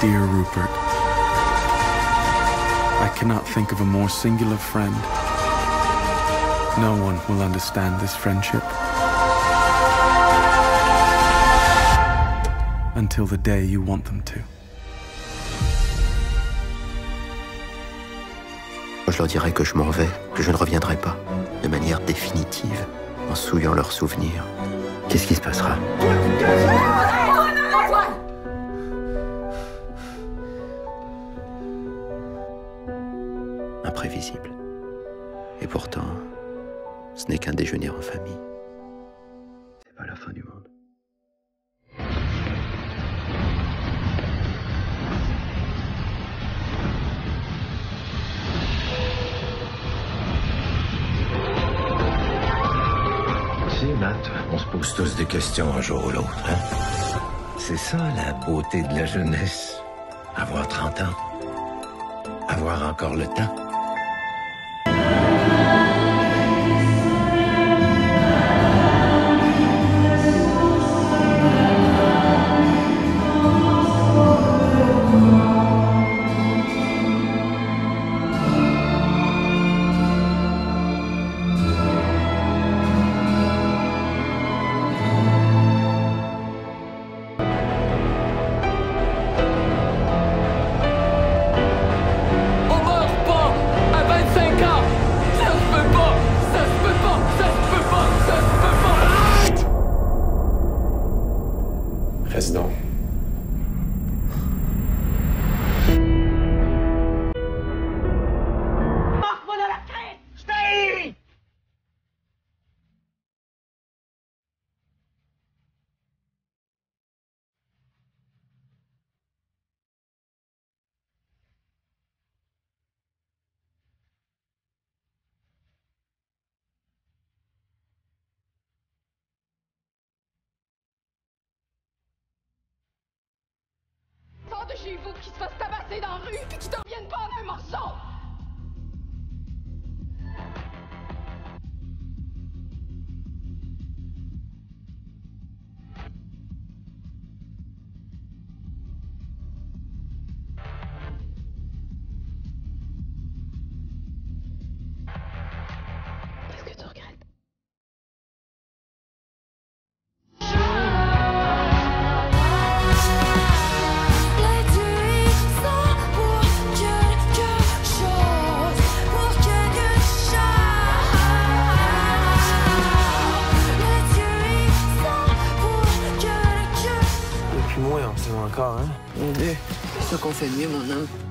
Dear Rupert, I cannot think of a more singular friend. No one will understand this friendship. Until the day you want them to. Je leur dirai que je m'en vais, que je ne reviendrai pas, de manière définitive, en souillant leurs souvenirs. Qu'est-ce qui se passera Imprévisible. Et pourtant, ce n'est qu'un déjeuner en famille. C'est pas la fin du monde. Sais, Matt, on se pose tous des questions un jour ou l'autre, hein? C'est ça la beauté de la jeunesse. Avoir 30 ans. Avoir encore le temps. que se passe Encore, hein? Dieu, c'est ça qu'on fait mieux, mon.